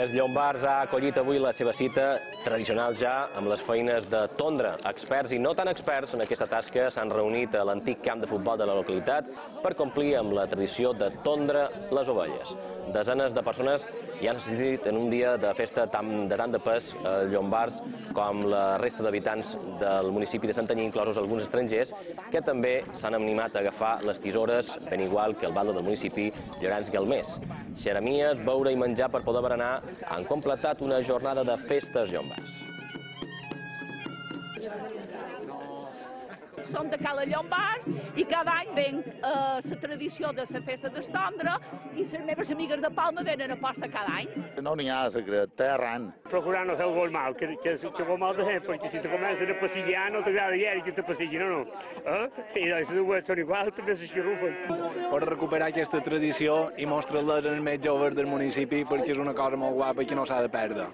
Els Llombards ha acollit avui la seva cita tradicional ja amb les feines de tondre. Experts i no tan experts en aquesta tasca s'han reunit a l'antic camp de futbol de la localitat per complir amb la tradició de tondre les ovelles. Desenes de persones hi han assistit en un dia de festa tan, de tant de pes a Llombards com la resta d'habitants del municipi de Santanyí, inclosos alguns estrangers, que també s'han animat a agafar les tisores, ben igual que el baldo del municipi, Llorenç Galmés. Xeremies, beure i menjar per poder berenar han completat una jornada de festes Llombards. som de Cala Llombards i venc a la tradició de la festa d'estondre i les meves amigues de Palma venen a posta cada any. No n'hi ha secret, té arran. Procurar no fer el gol mal, que, que, que vol mal de fer, perquè si te comencen a passillar no t'agrada ieri que te passillin o no. Eh? I les dues són igual, també se xirrufen. per recuperar aquesta tradició i mostrar-les als més joves del municipi perquè és una cosa molt guapa i que no s'ha de perdre.